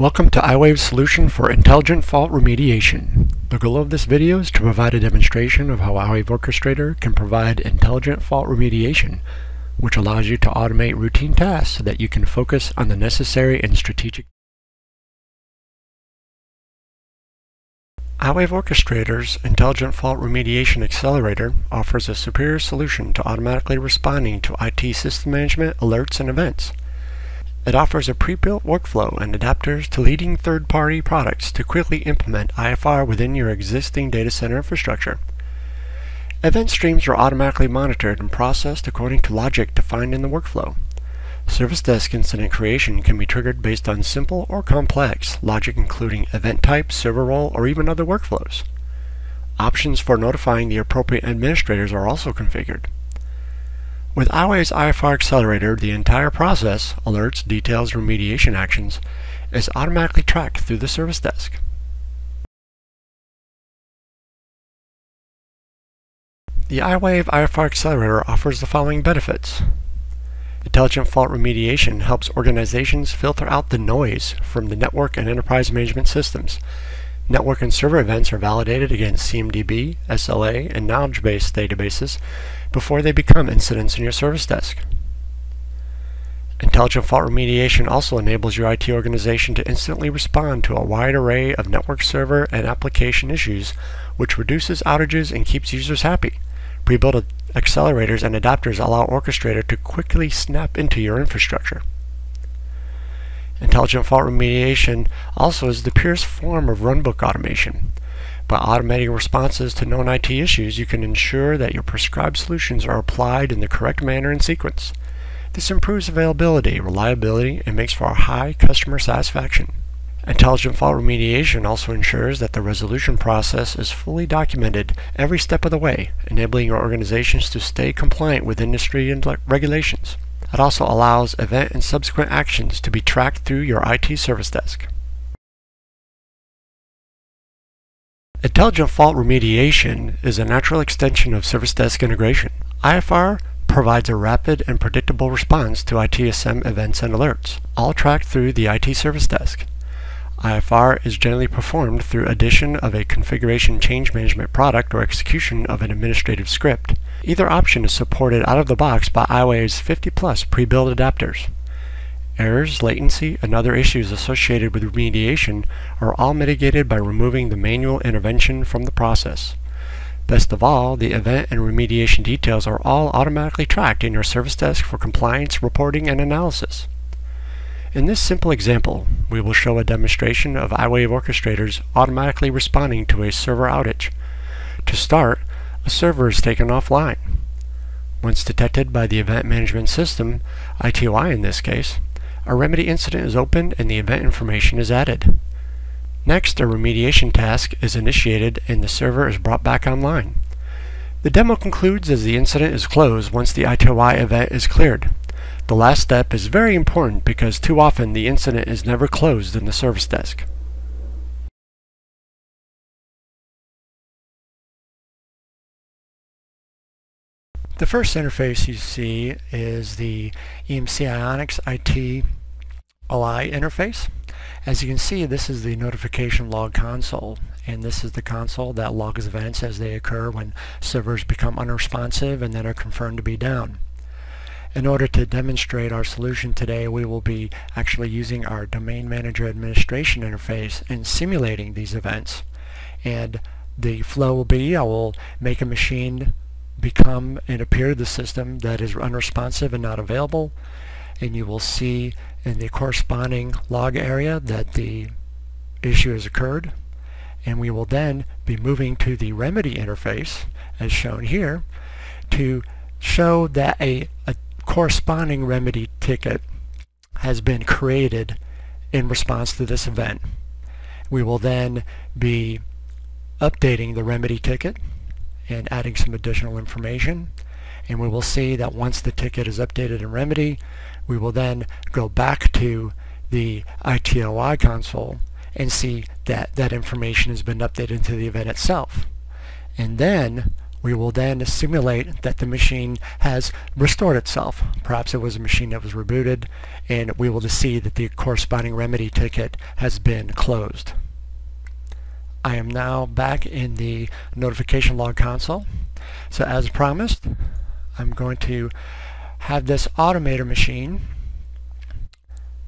Welcome to iWave's solution for intelligent fault remediation. The goal of this video is to provide a demonstration of how iWave Orchestrator can provide intelligent fault remediation, which allows you to automate routine tasks so that you can focus on the necessary and strategic iWave Orchestrator's Intelligent Fault Remediation Accelerator offers a superior solution to automatically responding to IT system management alerts and events. It offers a pre-built workflow and adapters to leading third-party products to quickly implement IFR within your existing data center infrastructure. Event streams are automatically monitored and processed according to logic defined in the workflow. Service desk incident creation can be triggered based on simple or complex logic including event type, server role, or even other workflows. Options for notifying the appropriate administrators are also configured. With iWave's IFR Accelerator, the entire process, alerts, details, remediation actions, is automatically tracked through the service desk. The iWave IFR Accelerator offers the following benefits. Intelligent Fault Remediation helps organizations filter out the noise from the network and enterprise management systems. Network and server events are validated against CMDB, SLA, and knowledge base databases before they become incidents in your service desk. Intelligent Fault Remediation also enables your IT organization to instantly respond to a wide array of network server and application issues, which reduces outages and keeps users happy. Pre-built accelerators and adapters allow Orchestrator to quickly snap into your infrastructure. Intelligent Fault Remediation also is the purest form of runbook automation. By automating responses to known IT issues, you can ensure that your prescribed solutions are applied in the correct manner and sequence. This improves availability, reliability, and makes for high customer satisfaction. Intelligent fault remediation also ensures that the resolution process is fully documented every step of the way, enabling your organizations to stay compliant with industry and regulations. It also allows event and subsequent actions to be tracked through your IT service desk. Intelligent fault remediation is a natural extension of service desk integration. IFR provides a rapid and predictable response to ITSM events and alerts, all tracked through the IT service desk. IFR is generally performed through addition of a configuration change management product or execution of an administrative script. Either option is supported out of the box by iWave's 50 plus pre-built adapters. Errors, latency, and other issues associated with remediation are all mitigated by removing the manual intervention from the process. Best of all, the event and remediation details are all automatically tracked in your service desk for compliance, reporting, and analysis. In this simple example, we will show a demonstration of iWave orchestrators automatically responding to a server outage. To start, a server is taken offline. Once detected by the event management system, ITOI in this case, a remedy incident is opened and the event information is added. Next, a remediation task is initiated and the server is brought back online. The demo concludes as the incident is closed once the ITOI event is cleared. The last step is very important because too often the incident is never closed in the service desk. The first interface you see is the EMC Ionix IT OI interface. As you can see, this is the notification log console, and this is the console that logs events as they occur when servers become unresponsive and then are confirmed to be down. In order to demonstrate our solution today, we will be actually using our Domain Manager Administration interface and simulating these events. And the flow will be, I will make a machine become and appear the system that is unresponsive and not available. And you will see in the corresponding log area that the issue has occurred. And we will then be moving to the remedy interface as shown here to show that a, a corresponding remedy ticket has been created in response to this event. We will then be updating the remedy ticket and adding some additional information. And we will see that once the ticket is updated in Remedy, we will then go back to the ITOI console and see that that information has been updated into the event itself. And then we will then simulate that the machine has restored itself. Perhaps it was a machine that was rebooted, and we will just see that the corresponding remedy ticket has been closed. I am now back in the notification log console. So as promised, I'm going to have this automator machine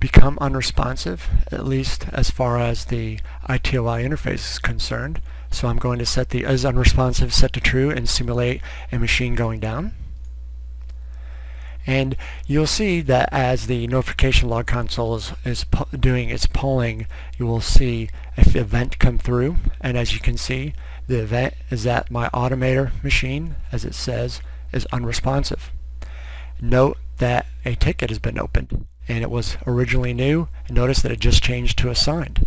become unresponsive, at least as far as the ITOI interface is concerned. So I'm going to set the is unresponsive set to true and simulate a machine going down. And you'll see that as the notification log console is, is doing its polling, you will see if event come through. And as you can see, the event is that my automator machine, as it says, is unresponsive. Note that a ticket has been opened and it was originally new. Notice that it just changed to assigned.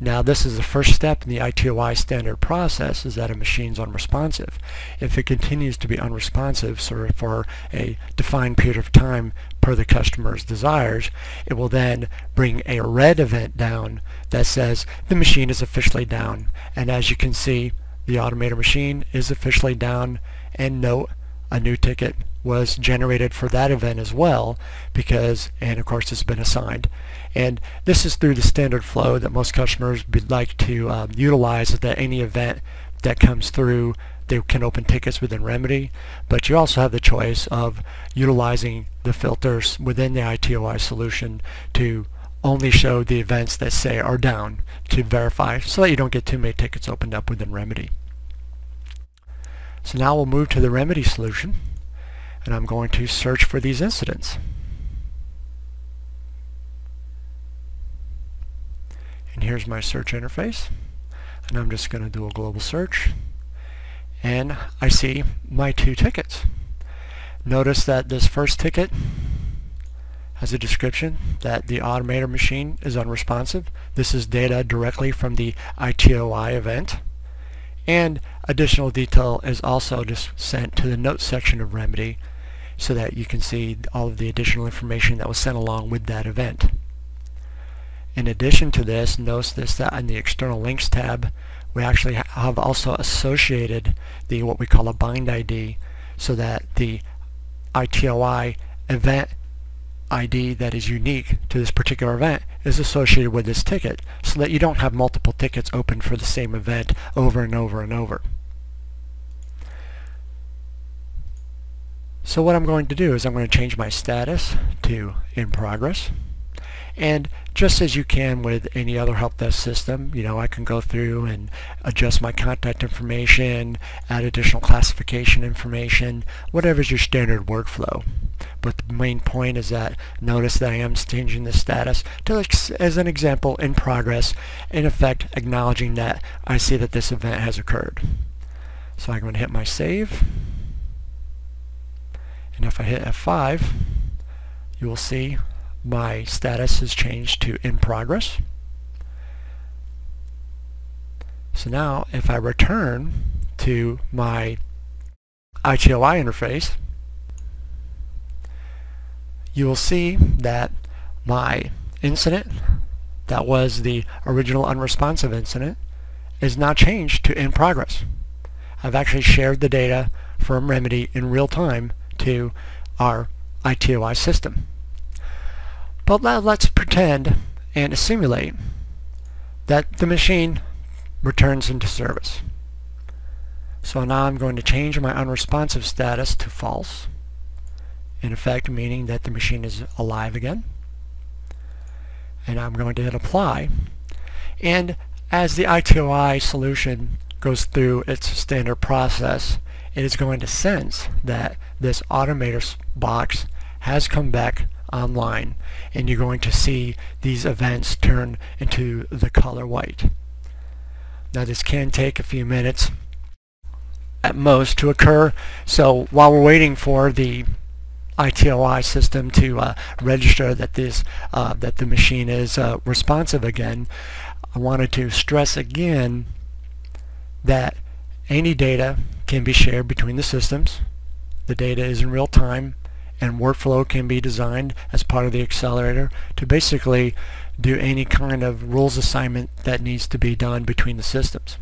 Now this is the first step in the ITOI standard process is that a machine's unresponsive. If it continues to be unresponsive so for a defined period of time per the customer's desires, it will then bring a red event down that says the machine is officially down. And as you can see, the automator machine is officially down and note a new ticket was generated for that event as well because, and of course it's been assigned. And this is through the standard flow that most customers would like to um, utilize that any event that comes through they can open tickets within Remedy, but you also have the choice of utilizing the filters within the ITOI solution to only show the events that say are down to verify so that you don't get too many tickets opened up within Remedy. So now we'll move to the Remedy solution and I'm going to search for these incidents. And here's my search interface. And I'm just going to do a global search. And I see my two tickets. Notice that this first ticket has a description that the automator machine is unresponsive. This is data directly from the ITOI event. And additional detail is also just sent to the notes section of Remedy so that you can see all of the additional information that was sent along with that event. In addition to this, notice this that in the external links tab we actually have also associated the what we call a bind ID so that the ITOI event ID that is unique to this particular event is associated with this ticket so that you don't have multiple tickets open for the same event over and over and over. So what I'm going to do is I'm going to change my status to in progress. And just as you can with any other help desk system, you know, I can go through and adjust my contact information, add additional classification information, whatever is your standard workflow. But the main point is that notice that I am changing the status to, as an example, in progress, in effect acknowledging that I see that this event has occurred. So I'm going to hit my save. And if I hit F5, you will see my status has changed to in progress. So now if I return to my ITOI interface, you will see that my incident that was the original unresponsive incident is now changed to in progress. I've actually shared the data from Remedy in real time to our ITOI system. But let's pretend and simulate that the machine returns into service. So now I'm going to change my unresponsive status to false, in effect meaning that the machine is alive again. And I'm going to hit apply. And as the ITOI solution goes through its standard process, it is going to sense that this automator box has come back online and you're going to see these events turn into the color white. Now this can take a few minutes at most to occur so while we're waiting for the ITOI system to uh, register that this uh, that the machine is uh, responsive again I wanted to stress again that any data can be shared between the systems. The data is in real time and workflow can be designed as part of the accelerator to basically do any kind of rules assignment that needs to be done between the systems.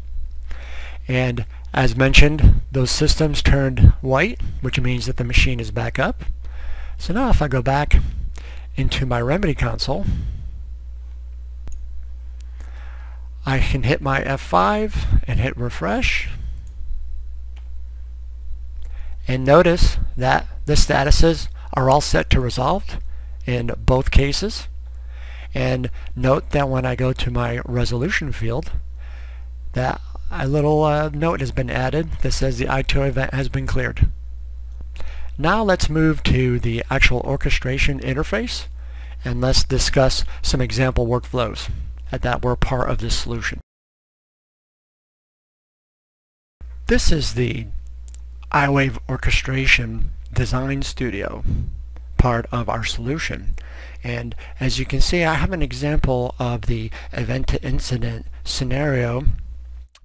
And as mentioned, those systems turned white, which means that the machine is back up. So now if I go back into my Remedy console, I can hit my F5 and hit refresh. And notice that the statuses are all set to resolved in both cases. And note that when I go to my resolution field, that a little uh, note has been added that says the ITO event has been cleared. Now let's move to the actual orchestration interface and let's discuss some example workflows that were part of this solution. This is the iWave orchestration design studio part of our solution. And as you can see, I have an example of the event to incident scenario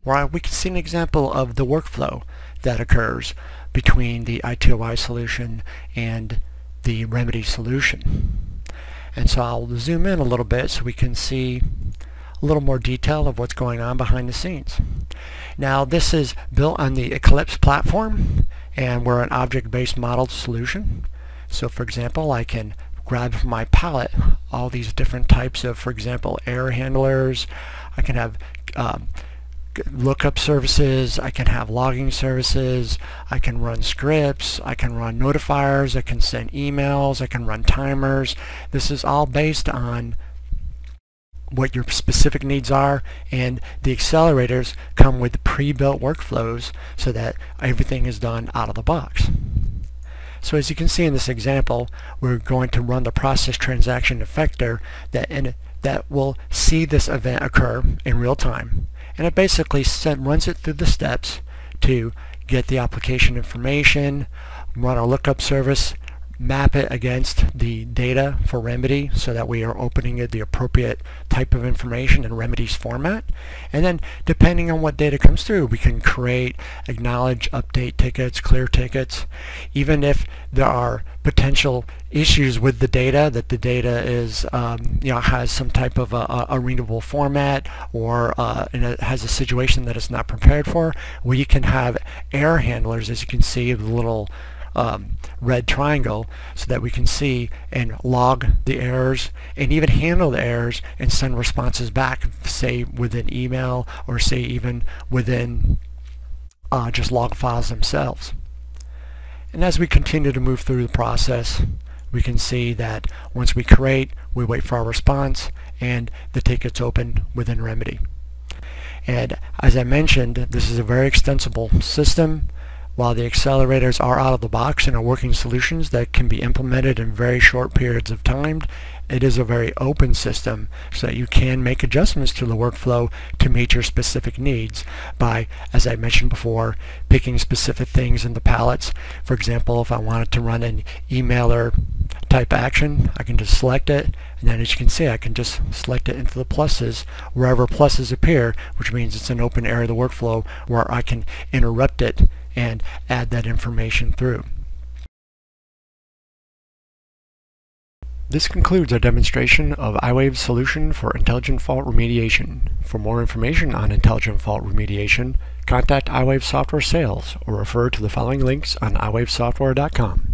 where we can see an example of the workflow that occurs between the ITOI solution and the remedy solution. And so I'll zoom in a little bit so we can see a little more detail of what's going on behind the scenes. Now this is built on the Eclipse platform and we're an object-based model solution. So for example, I can grab from my palette all these different types of, for example, error handlers. I can have um, lookup services, I can have logging services, I can run scripts, I can run notifiers, I can send emails, I can run timers. This is all based on what your specific needs are and the accelerators come with pre-built workflows so that everything is done out of the box. So as you can see in this example, we're going to run the process transaction effector that, in, that will see this event occur in real time and it basically runs it through the steps to get the application information, run a lookup service, map it against the data for Remedy so that we are opening it the appropriate type of information in remedies format. And then depending on what data comes through, we can create, acknowledge, update tickets, clear tickets. Even if there are potential issues with the data, that the data is, um, you know, has some type of a, a readable format or uh, it has a situation that it's not prepared for, we can have error handlers, as you can see, the little um, red triangle so that we can see and log the errors and even handle the errors and send responses back, say within email or say even within uh, just log files themselves. And as we continue to move through the process, we can see that once we create, we wait for our response, and the ticket's open within Remedy. And as I mentioned, this is a very extensible system. While the accelerators are out of the box and are working solutions that can be implemented in very short periods of time, it is a very open system so that you can make adjustments to the workflow to meet your specific needs by, as I mentioned before, picking specific things in the palettes. For example, if I wanted to run an emailer type action, I can just select it, and then as you can see, I can just select it into the pluses wherever pluses appear, which means it's an open area of the workflow where I can interrupt it and add that information through. This concludes our demonstration of iWave's solution for intelligent fault remediation. For more information on intelligent fault remediation, contact iWave Software Sales or refer to the following links on iwavesoftware.com.